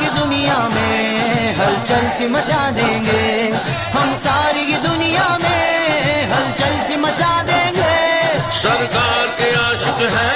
सारी दुनिया में हलचल सी मचा देंगे। हम सारी दुनिया में हलचल सी मचा देंगे। सरकार के आशिक है